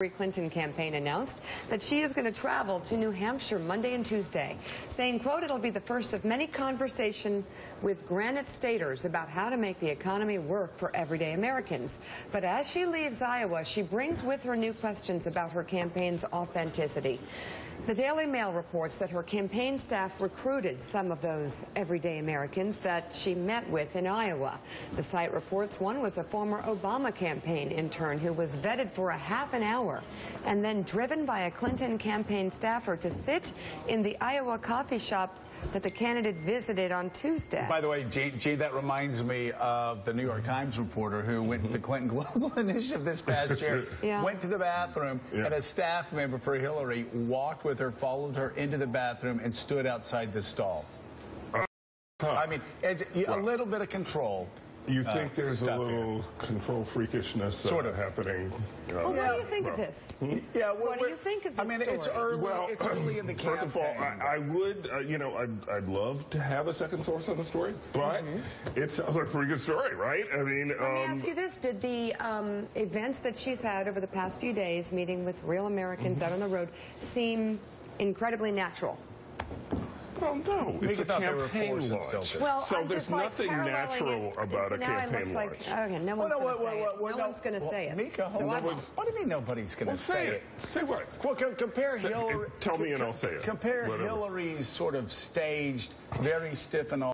Hillary Clinton campaign announced that she is going to travel to New Hampshire Monday and Tuesday, saying, quote, it'll be the first of many conversations with Granite Staters about how to make the economy work for everyday Americans. But as she leaves Iowa, she brings with her new questions about her campaign's authenticity. The Daily Mail reports that her campaign staff recruited some of those everyday Americans that she met with in Iowa. The site reports one was a former Obama campaign intern who was vetted for a half an hour and then driven by a Clinton campaign staffer to sit in the Iowa coffee shop that the candidate visited on Tuesday. By the way, Gene, that reminds me of the New York Times reporter who went to the Clinton Global Initiative this past year, yeah. went to the bathroom, yeah. and a staff member for Hillary walked with her, followed her into the bathroom, and stood outside the stall. Uh, huh. I mean, it's a little bit of control. You uh, think uh, there's a little here. control freakishness uh, sort of happening? Uh, well, what do you think well, of this? Hmm? Yeah, well, what do you think of this I mean, story? it's early. Well, it's early in the campaign. First of all, I, I would, uh, you know, I'd, I'd, love to have a second source on the story, but mm -hmm. it sounds like a pretty good story, right? I mean, let me ask um, you this: Did the um, events that she's had over the past few days, meeting with real Americans mm -hmm. out on the road, seem incredibly natural? Well, no, it's a campaign launch. Well, so there's nothing natural it. about a campaign launch. Like, okay, no one's well, no, going to say well, it. no, one's going to say it. Mika, so what do you mean nobody's going to well, say, it? Say what? Well, compare Hillary. Tell me and I'll say it. Compare Hillary's sort of staged, very stiff and all.